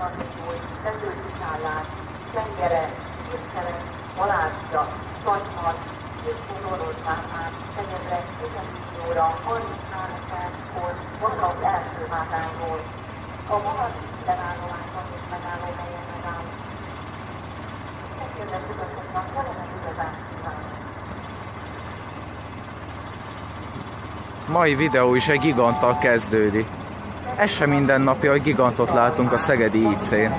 vonatozó tetőkiszállás, tengere, hirtelen, malázsia, szatymar, Kiskunoroszámán, Szegedre, 11 óra, 33 perckor, vannak első hátányról. A vonat levállóáson és megállóhelyen megáll. Megkérdez utasoknak, kellemes utazást kívánok. Mai videó is egy giganttal kezdődik. Ez sem minden napja, hogy gigantot látunk a Szegedi IC-n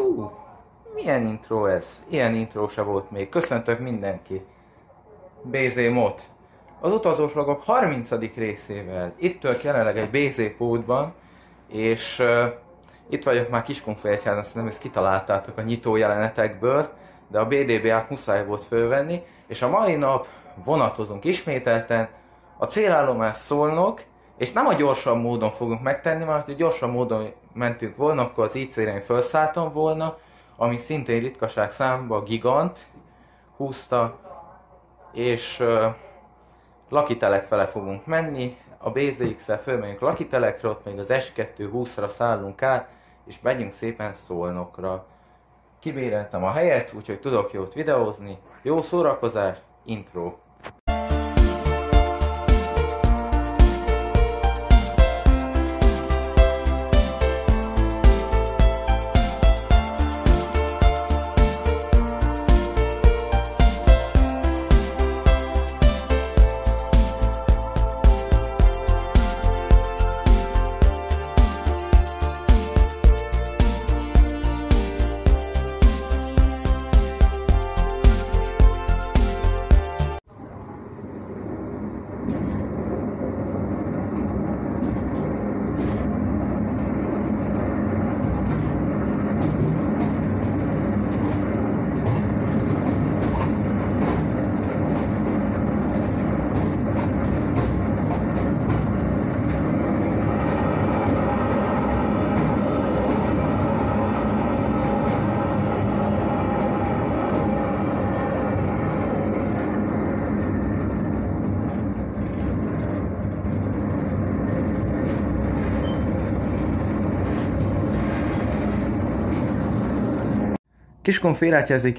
fú, milyen intro ez? Ilyen intro volt még. Köszöntök mindenki. BZ Mot. Az utazós vlogok 30. részével. Itt tök jelenleg egy BZ pótban, és uh, itt vagyok már Kiskunféltján, azt nem ezt kitaláltátok a nyitó jelenetekből, de a BDB-át muszáj volt fölvenni, és a mai nap vonatozunk ismételten, a célállomás szólnok, és nem a gyorsabb módon fogunk megtenni, mert ha gyorsabb módon mentünk volna, akkor az IC-re én felszálltam volna, ami szintén ritkaság számba Gigant húzta, és uh, lakitelek fele fogunk menni, a BZX-el fölmegyünk lakitelekre, ott még az S2 20-ra szállunk át, és megyünk szépen Szolnokra. Kibéreltem a helyet, úgyhogy tudok jót videózni. Jó szórakozás, intro! Kiskunfél egyik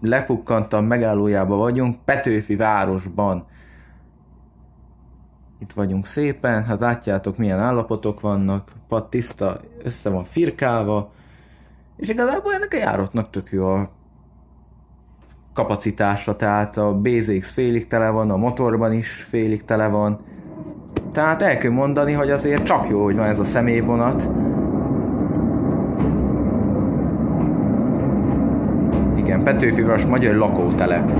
leglepukkantabb megállójában vagyunk, Petőfi városban. Itt vagyunk szépen, hát látjátok milyen állapotok vannak, pad tiszta, össze van firkálva, és igazából ennek a járatnak tök jó a kapacitása, tehát a BZX félig tele van, a motorban is félig tele van, tehát el kell mondani, hogy azért csak jó, hogy van ez a személyvonat, Igen, Petőfivas magyar lakótelep.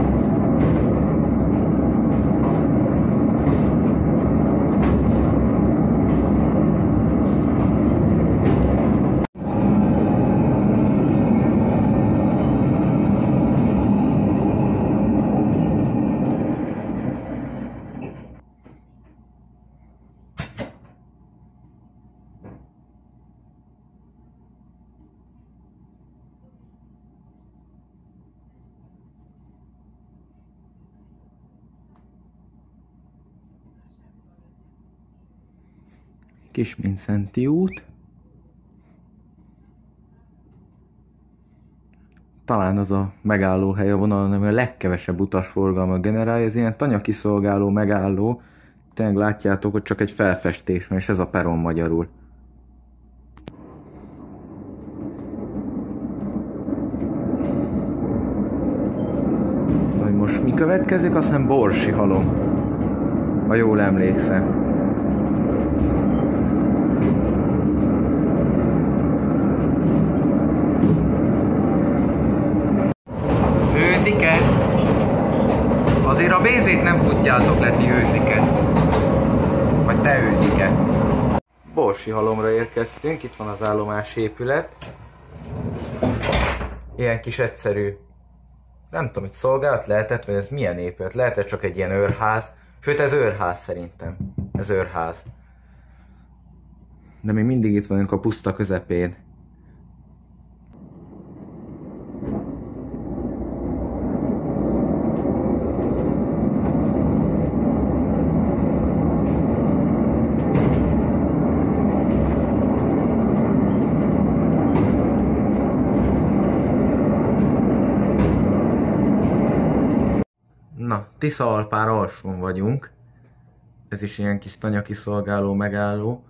Kisminszenti út. talán az a megállóhely a vonalon, ami a legkevesebb utasforgalma generálja. Ez ilyen tanyakiszolgáló megálló. Tényleg látjátok, hogy csak egy felfestés van, és ez a peron magyarul. Most mi következik, azt hiszem borsi halom. Ha jól emlékszem. Őzike? Azért a bézét nem futjátok le, ti őzike. Vagy te őzike. Borsi halomra érkeztünk, itt van az állomás épület. Ilyen kis egyszerű, nem tudom, hogy szolgálat lehetett, vagy ez milyen épület, lehetett csak egy ilyen őrház. Sőt, ez őrház szerintem. Ez őrház. De mi mindig itt vagyunk a puszta közepén. Na, Tisza Alpár alsón vagyunk. Ez is ilyen kis tanyaki szolgáló megálló.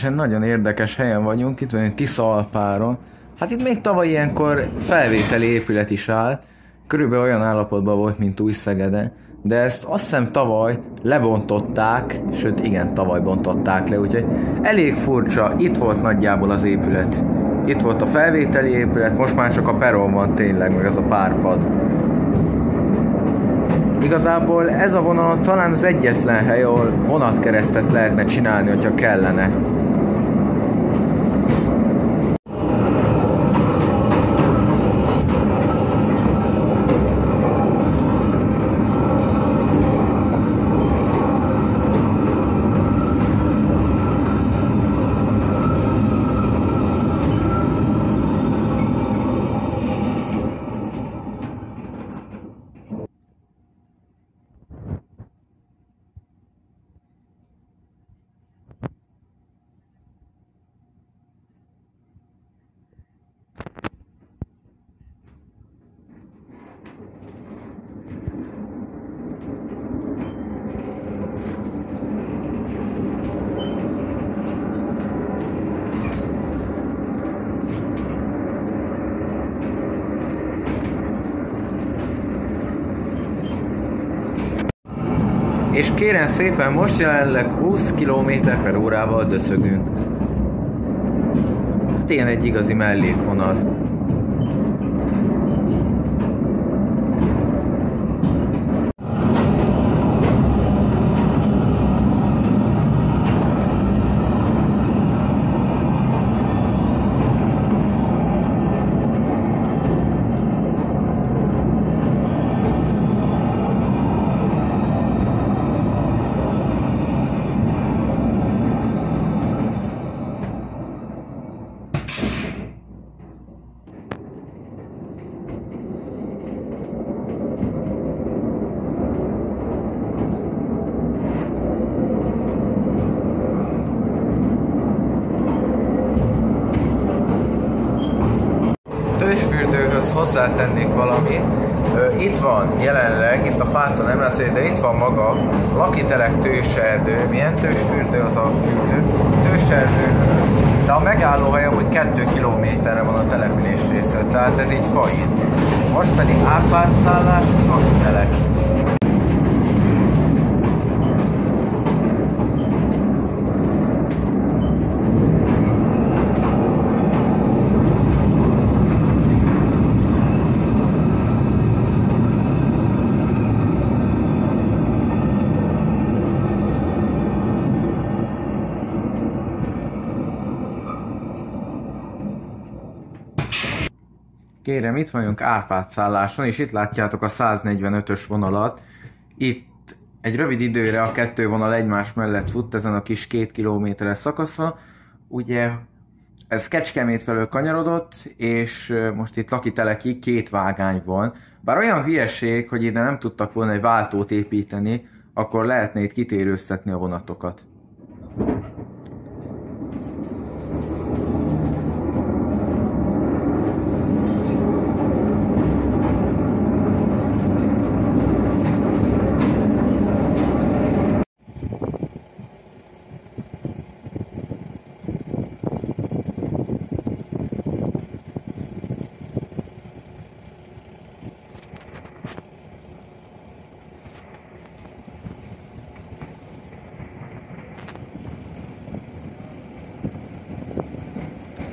És egy nagyon érdekes helyen vagyunk, itt vagyunk Tisza Alpáron. Hát itt még tavaly ilyenkor felvételi épület is állt, körülbelül olyan állapotban volt, mint új Szegede, de ezt azt hiszem tavaly lebontották, sőt igen, tavaly bontották le, úgyhogy elég furcsa, itt volt nagyjából az épület. Itt volt a felvételi épület, most már csak a peron van tényleg, meg ez a párpad. Igazából ez a vonal talán az egyetlen hely, ahol vonatkeresztet lehetne csinálni, hogyha kellene. És kérem szépen, most jelenleg 20 km per órával döszögünk. Hát ilyen egy igazi mellékvonal. Tősfürdőhöz hozzátennék valamit. Ö, Itt van jelenleg, itt a fától nem lesz, de itt van maga a lakitelek tőserdő. Milyen tősfürdő az a fürdő? Tőserdő. De a megállóhely amúgy 2 kilométerre van a település részről, tehát ez így fain. Most pedig átpártszállás, lakitelek. Kérem, itt vagyunk Árpád szálláson, és itt látjátok a 145-ös vonalat. Itt egy rövid időre a kettő vonal egymás mellett fut ezen a kis két kilométeres szakasza. Ugye ez Kecskemét felől kanyarodott, és most itt Lakitelekig két vágány van. Bár olyan hülyeség, hogy ide nem tudtak volna egy váltót építeni, akkor lehetne itt kitérőztetni a vonatokat.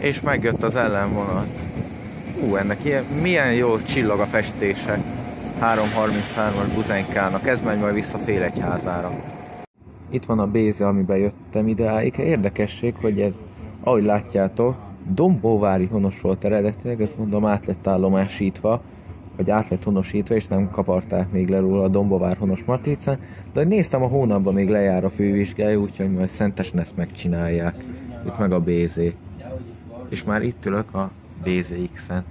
És megjött az ellenvonat. Ú, ennek ilyen, milyen jó csillag a festése. 333-as buzenykának, ez megy majd vissza Félegyházára. Itt van a Béze, amiben jöttem ideáig. Érdekesség, hogy ez, ahogy látjátok, Dombóvári honos volt eredetileg, ezt mondom át lett állomásítva, vagy át lett honosítva, és nem kaparták még le róla a Dombovár honos matricán, de hogy néztem a hónapban még lejár a fővizsgája, úgyhogy majd szentesen ezt megcsinálják. Itt meg a BZ és már itt ülök a BZX-en,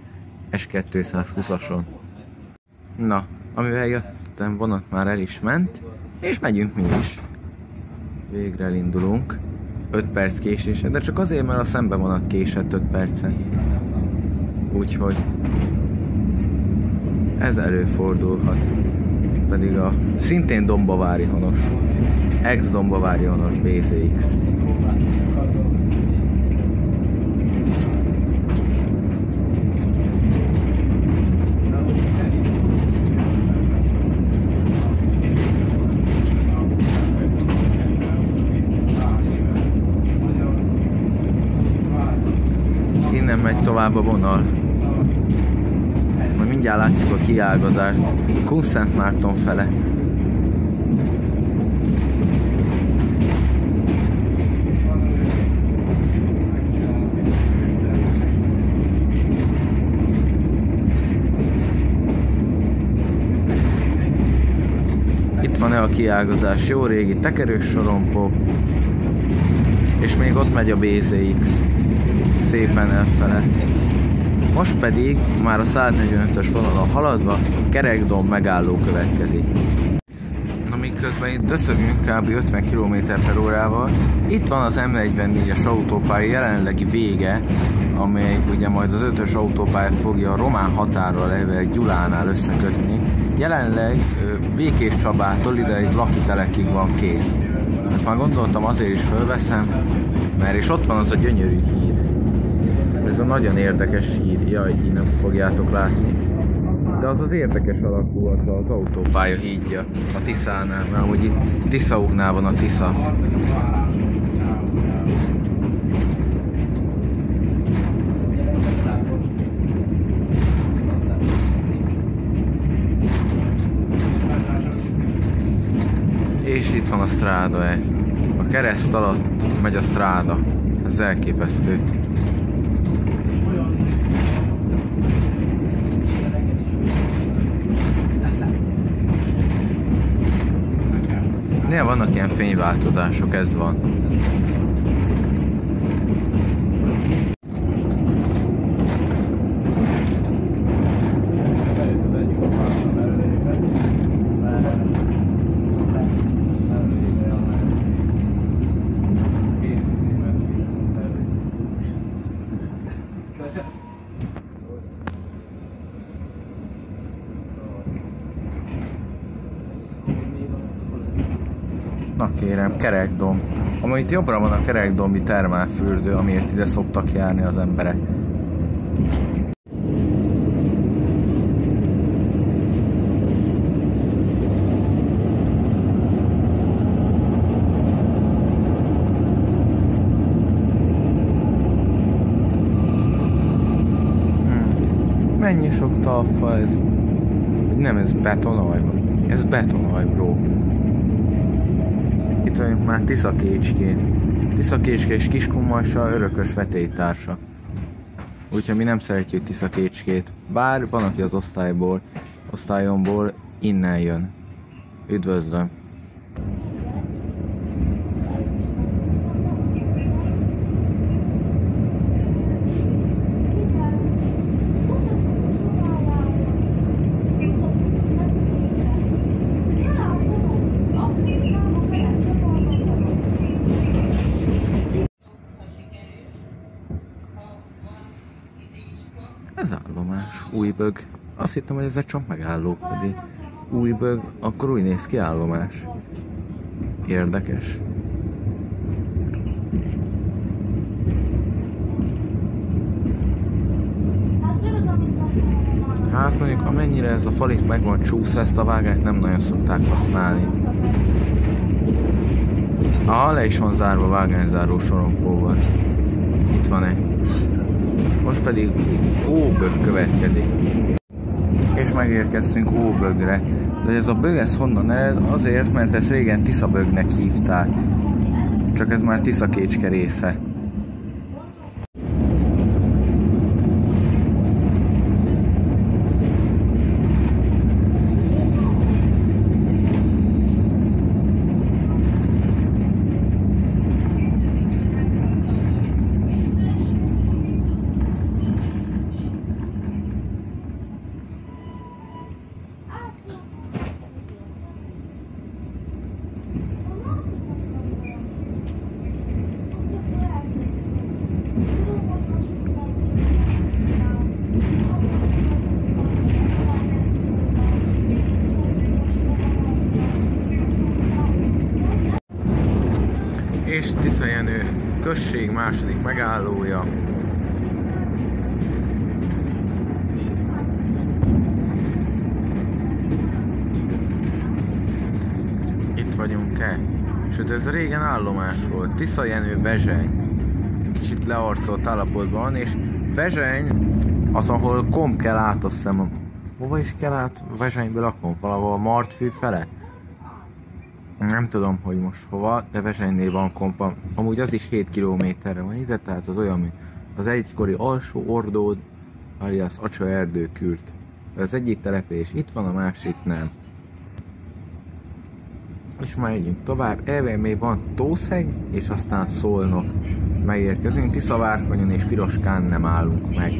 S220-ason. Na, amivel jöttem, vonat már el is ment, és megyünk mi is. Végre elindulunk. 5 perc késése, de csak azért, mert a szembe vonat késett 5 percet. Úgyhogy ez előfordulhat. Pedig a szintén Dombavári honos, ex-Dombavári honos BZX. Tovább a vonal. Majd mindjárt látjuk a kiágazást Kunszent Márton fele. Itt van-e a kiágazás? Jó régi tekerős sorompó. És még ott megy a BZX szépen elfele. Most pedig már a 145-ös vonalon haladva kerekdom megálló következik. Na miközben itt döszögünk kb. 50 km per órával, itt van az M44-es autópálya jelenlegi vége, amely ugye majd az 5-ös autópálya fogja a román határral levő Gyulánál összekötni. Jelenleg Békés Csabától ide egy lakitelekig van kész. Ezt már gondoltam azért is fölveszem, mert és ott van az a gyönyörű híd. Ez a nagyon érdekes híd, jaj, így nem fogjátok látni. De az az érdekes alakú, az az autópálya hídja a Tiszánál, mert hogy itt Tiszaugnál van a Tisza. És itt van a stráda -e. A kereszt alatt megy a stráda. Ez elképesztő. Vannak ilyen fényváltozások, ez van. Na kérem, kerekdom. Amúgy itt jobbra van a kerekdombi termálfürdő, amiért ide szoktak járni az emberek. Hmm. Mennyi sok talpa ez? Nem, ez betonaj. Ez betonaj, bro. Itt vagyunk már Tiszakécskén. Tiszakécske és Kiskunmassa örökös vetélytársa. Úgyhogy mi nem szeretjük Tiszakécskét. Bár van, aki az osztályból, osztályomból innen jön. Üdvözlöm! Ez Újbög. Azt hittem, hogy ez egy csak megálló, pedig Újbög, akkor úgy néz ki állomás. Érdekes. Hát mondjuk amennyire ez a falit meg van csúszva, ezt a vágányt nem nagyon szokták használni. Aha, le is van zárva vágányzáró sorompóval. Itt van egy. Most pedig Óbög következik. És megérkeztünk Óbögre. De ez a bög ez honnan ered? Azért, mert ezt régen Tiszabögnek hívták. Csak ez már Tiszakécske része. És Tiszajenő község második megállója. Itt vagyunk-e? Sőt, ez régen állomás volt. Tiszajenő Vezseny. Kicsit learcolt állapotban van, és Vezseny az, ahol kom kell át, azt hiszem. Hova is kell át? Vezsenyből a kom? Valahol Martfű fele? Nem tudom, hogy most hova, de Vezsenynél van kompa. Amúgy az is 7 kilométerre van ide, tehát az olyan, mint az egykori alsó ordód, alias Acsa erdőkürt. Az egyik telepés itt van, a másik nem. És már megyünk tovább. Elvén még van Tószeg, és aztán Szolnok. Megérkezünk, Tiszavárkonyon és Piroskán nem állunk meg.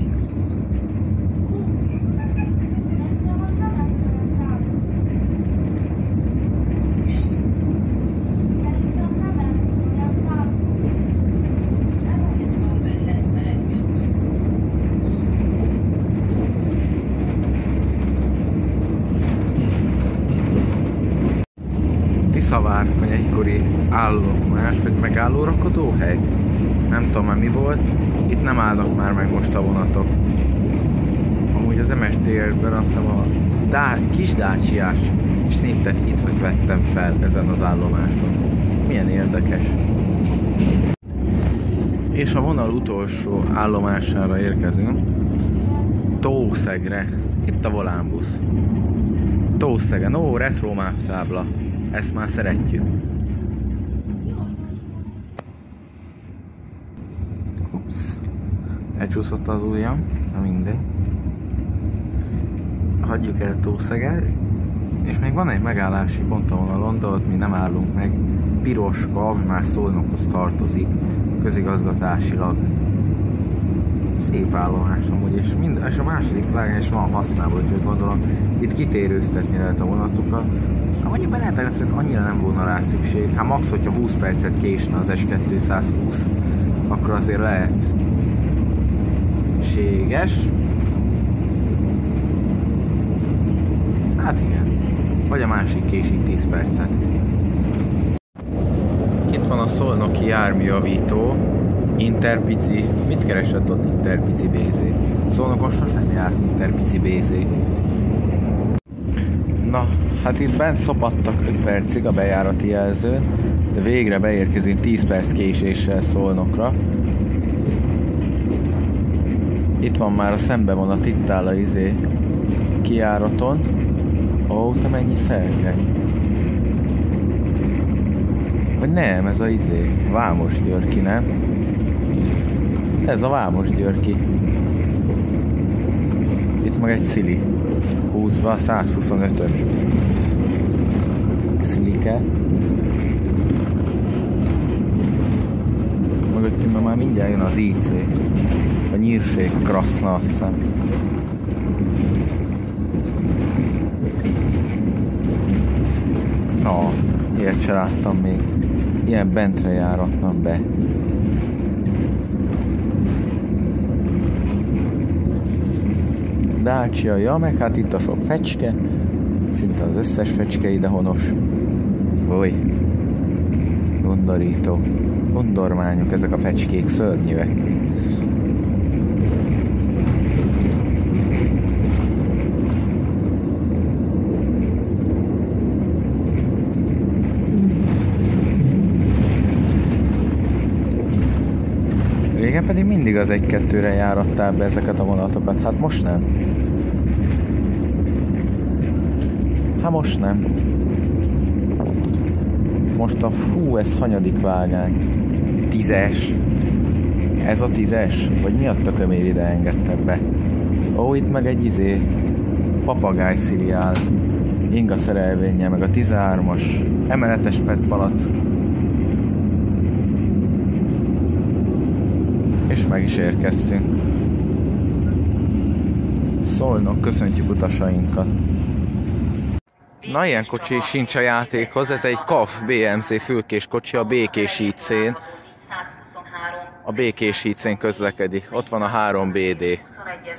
Tiszavárkony egykori állomás, vagy megálló rakodóhely? Nem tudom már mi volt. Itt nem állnak már meg most a vonatok. Amúgy az MSDR-ben azt hiszem a Dá- kis Dácsiás snittet itt vagy vettem fel ezen az állomáson. Milyen érdekes. És a vonal utolsó állomására érkezünk. Tószegre. Itt a volánbusz. Tószegen. Ó, retro tábla. Ezt már szeretjük. Elcsúszott az ujjam. Na mindegy. Hagyjuk el Tószeget. És még van egy megállási pont a vonalon, de ott mi nem állunk meg. Piroska, ami már Szolnokhoz tartozik, közigazgatásilag. Szép állomás amúgy, és, mind, és a második vágány is van használva, úgyhogy gondolom itt kitérőztetni lehet a vonatokat. Mondjuk be lehet, hogy annyira nem volna rá szükség. Hát max, hogyha 20 percet késne az S220, akkor azért lehet séges. Hát igen. Vagy a másik késik 10 percet. Itt van a szolnoki járműjavító. Interpici. Mit keresett ott Interpici BZ? Szolnokon sosem járt Interpici BZ. Na, hát itt bent szopadtak 5 percig a bejárati jelzőn, de végre beérkezünk 10 perc késéssel Szolnokra. Itt van már a itt áll a izé kiáraton. Ó, te mennyi szergeny. Vagy nem, ez a izé, Vámos Györki, nem? Ez a Vámos Györki. Itt meg egy szili. 20-ba 125-ös. Slike. Mögöttünk már mindjárt jön az IC. A nyírség Kraszna, azt hiszem. Na, ilyet se láttam még. Ilyen bentre járatnak be. Dacia, ja, meg hát itt a sok fecske. Szinte az összes fecske ide honos. Foly. Undorító. Undormányok ezek a fecskék, szörnyűek. Régen pedig mindig az egy-kettőre járattál be ezeket a vonatokat, hát most nem. Hát most nem. Most a fú, ez hanyadik vágány? Tízes. Ez a tízes? Vagy mi a tökömér ide engedtek be? Ó, itt meg egy izé, papagáj sziliál, inga szerelvénye, meg a 13-as emeletes PET palack. És meg is érkeztünk. Szolnok, köszöntjük utasainkat. Na ilyen kocsi sincs a játékhoz, ez egy KAF BMC fülkés kocsi a Békés IC-n. A Békés IC-n közlekedik, ott van a 3 BD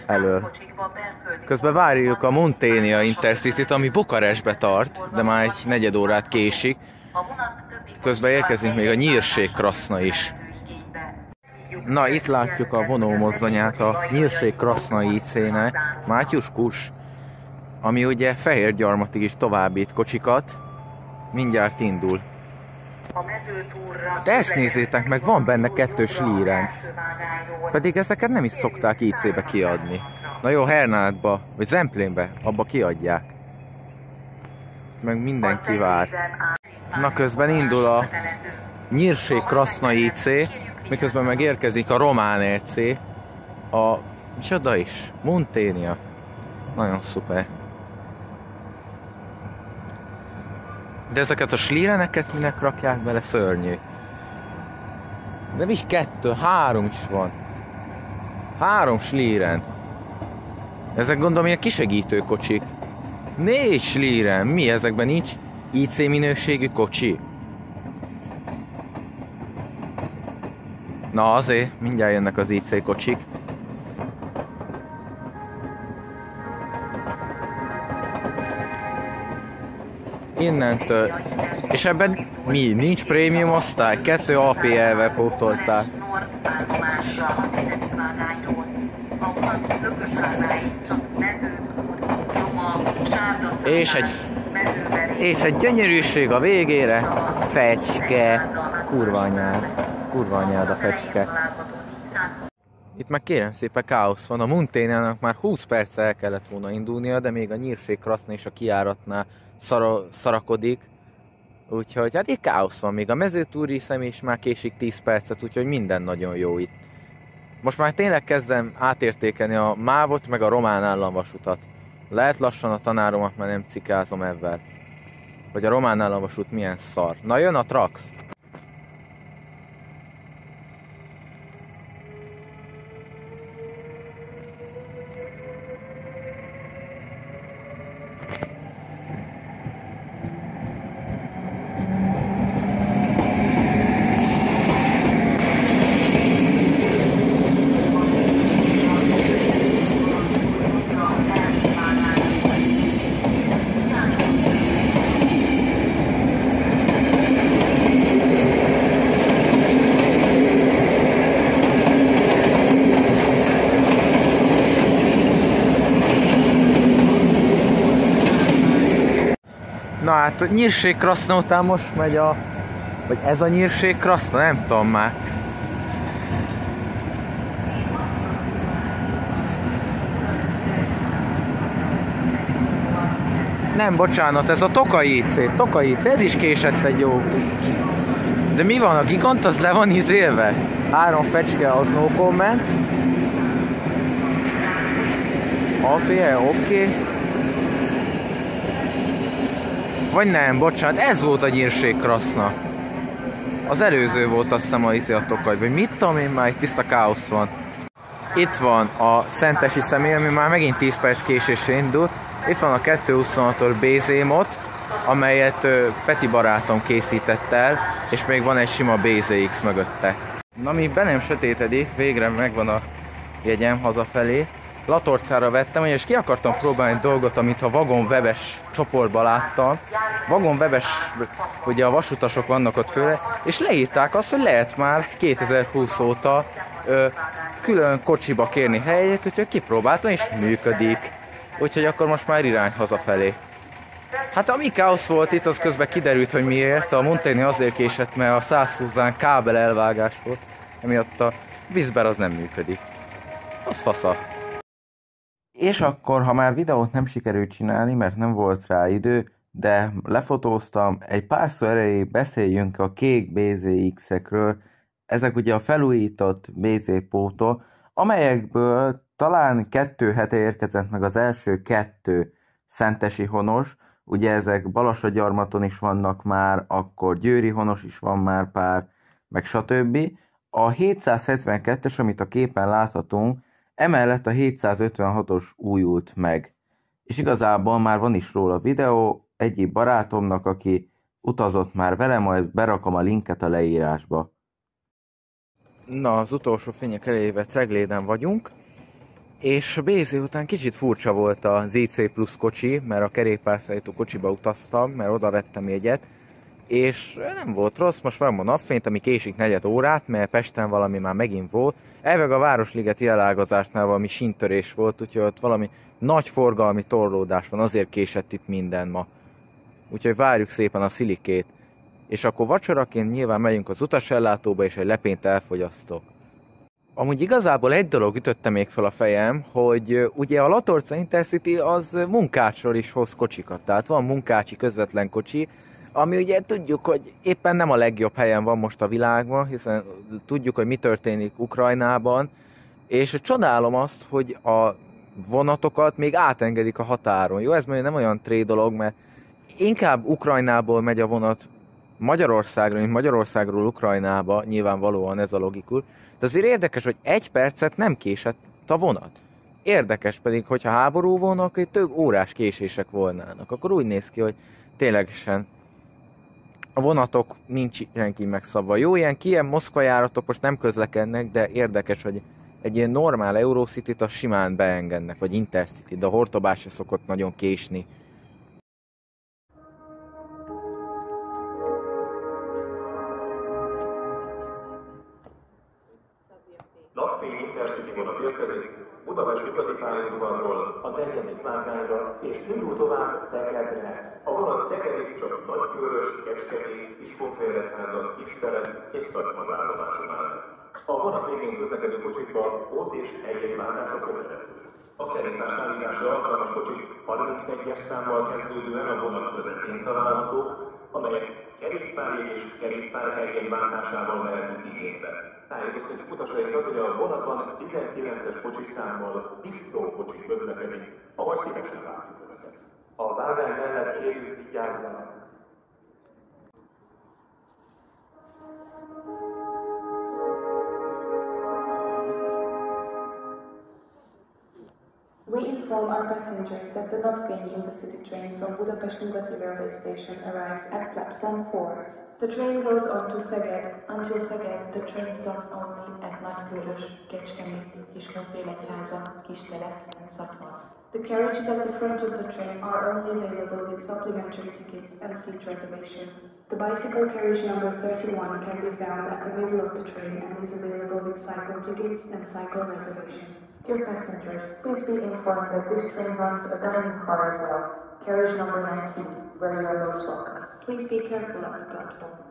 elől. Közben várjuk a Montania Intercity-t, ami Bukarestbe tart, de már egy negyed órát késik. Közben érkezik még a Nyírség Kraszna is. Na, itt látjuk a vonómozdonyát a Nyírség Kraszna IC-nek, Mátyus Kus ami ugye Fehér Gyarmatig is továbbít kocsikat, mindjárt indul. De ezt nézzétek meg, van benne kettős líren. Pedig ezeket nem is szokták IC-be kiadni. Na jó, Hernádba, vagy Zemplénbe, abba kiadják. Meg mindenki vár. Na közben indul a Nyírség Kraszna IC, miközben megérkezik a Román EC, a... Micsoda is? Monténia. Nagyon szuper. De ezeket a slíreneket minek rakják bele szörnyű. De mi is kettő, három is van. Három slíren. Ezek gondolom ilyen kisegítő kocsik. Négy slíren. Mi ezekben nincs IC minőségű kocsi? Na azért, mindjárt jönnek az IC kocsik. innentől. És ebben mi? Nincs prémium osztály? Kettő APL-vel pótolták. És egy, és egy gyönyörűség a végére. Fecske. Kurva anyád. Kurva anyád a fecske. Itt meg kérem szépen káosz van. A Munténának már 20 perc el kellett volna indulnia, de még a nyírség Kraszna és a kiáratnál szara, szarakodik. Úgyhogy hát itt káosz van, még a mezőtúriszem is már késik 10 percet, úgyhogy minden nagyon jó itt. Most már tényleg kezdem átértékeni a mávot, meg a román államvasutat. Lehet lassan a tanáromat, mert nem cikázom ebben. Hogy a román államvasút milyen szar. Na jön a Trax. Hát nyírség kraszna után most megy a... Vagy ez a nyírség kraszna? Nem tudom már. Nem, bocsánat, ez a Tokai IC. Tokai IC, ez is késett egy jó. De mi van, a Gigant az le van izélve? Három fecske az no comment. APE, oké. Okay. Vagy nem, bocsánat, ez volt a nyírség kraszna. Az előző volt azt hiszem a izé a tokaj, vagy mit tudom én már, egy tiszta káosz van. Itt van a szentesi személy, ami már megint 10 perc késésre indult. Itt van a 226-os BZ-mot, amelyet Peti barátom készített el, és még van egy sima BZX mögötte. Na mi be nem sötétedik, végre megvan a jegyem hazafelé. Latorcára vettem, és ki akartam próbálni egy dolgot, amit a Vagon webes csoportban láttam. Vagon webes, ugye a vasutasok vannak ott főle, és leírták azt, hogy lehet már 2020 óta ö, külön kocsiba kérni helyet, úgyhogy kipróbáltam, és működik. Úgyhogy akkor most már irány hazafelé. Hát ami káosz volt itt, az közben kiderült, hogy miért. A Montaigne azért késett, mert a 120 kábel elvágás volt, emiatt a vízber az nem működik. Az fasza. És akkor, ha már videót nem sikerült csinálni, mert nem volt rá idő, de lefotóztam, egy pár szó erejéig beszéljünk a kék BZX-ekről. Ezek ugye a felújított BZ pótol, amelyekből talán kettő hete érkezett meg az első kettő szentesi honos, ugye ezek Balassagyarmaton is vannak már, akkor Győri honos is van már pár, meg stb. A 772-es, amit a képen láthatunk, emellett a 756-os újult meg. És igazából már van is róla videó, egyik barátomnak, aki utazott már vele, majd berakom a linket a leírásba. Na, az utolsó fények elébe Cegléden vagyunk, és BZ után kicsit furcsa volt a ZC Plus kocsi, mert a kerékpárszállító kocsiba utaztam, mert oda vettem jegyet, és nem volt rossz, most a napfényt, ami késik negyed órát, mert Pesten valami már megint volt. Elveg a Városligeti elágazásnál valami sintörés volt, úgyhogy ott valami nagy forgalmi torlódás van, azért késett itt minden ma. Úgyhogy várjuk szépen a szilikét. És akkor vacsoraként nyilván megyünk az utasellátóba, és egy lepényt elfogyasztok. Amúgy igazából egy dolog ütötte még fel a fejem, hogy ugye a Latorca Intercity az munkácsról is hoz kocsikat. Tehát van munkácsi közvetlen kocsi, ami ugye tudjuk, hogy éppen nem a legjobb helyen van most a világban, hiszen tudjuk, hogy mi történik Ukrajnában, és csodálom azt, hogy a vonatokat még átengedik a határon. Jó, ez mondjuk nem olyan tré dolog, mert inkább Ukrajnából megy a vonat Magyarországra, mint Magyarországról Ukrajnába, nyilvánvalóan ez a logikus, de azért érdekes, hogy egy percet nem késett a vonat. Érdekes pedig, hogyha háború volna, akkor több órás késések volnának. Akkor úgy néz ki, hogy ténylegesen a vonatok nincs senki megszabva. Jó, ilyen Kiev Moszkva járatok most nem közlekednek, de érdekes, hogy egy ilyen normál Eurocity-t a simán beengednek, vagy Intercity, de a Hortobás se szokott nagyon késni. Intercity vonat érkezik, Budapest nyugati pályaudvarról a negyedik vágányra, és indul tovább Szegedre. A vonat Szegedig csak Nagykörös, Kecskemét, Iskonfélretházat, Kistelen és Szatmaz állomáson áll. A vonat végén közlekedő kocsikba ott és helyjegyváltása kötelező. A kerékpár szállításra alkalmas kocsik 31-es számmal kezdődően a vonat közepén találhatók, amelyek kerékpárjegy és kerékpárhelyjegy váltásával vehetünk igénybe. Tájékoztatjuk utasainkat, hogy a vonatban 19-es kocsiszámmal Bistro kocsi közlekedik, ahol szívesen látjuk Önöket. A vágány mellett kérjük vigyázzanak, passengers that do not fame in the Notfényi intercity train from Budapest Nyugati railway station arrives at platform 4. The train goes on to Szeged. Until Szeged, the train stops only at Nagykörös, Kecskemét, Kiskunfélegyháza, Kistelek and Szatmaz. The carriages at the front of the train are only available with supplementary tickets and seat reservation. The bicycle carriage number 31 can be found at the middle of the train and is available with cycle tickets and cycle reservation. Dear passengers, please be informed that this train runs a dining car as well, carriage number 19, where you are most welcome. Please be careful on the platform.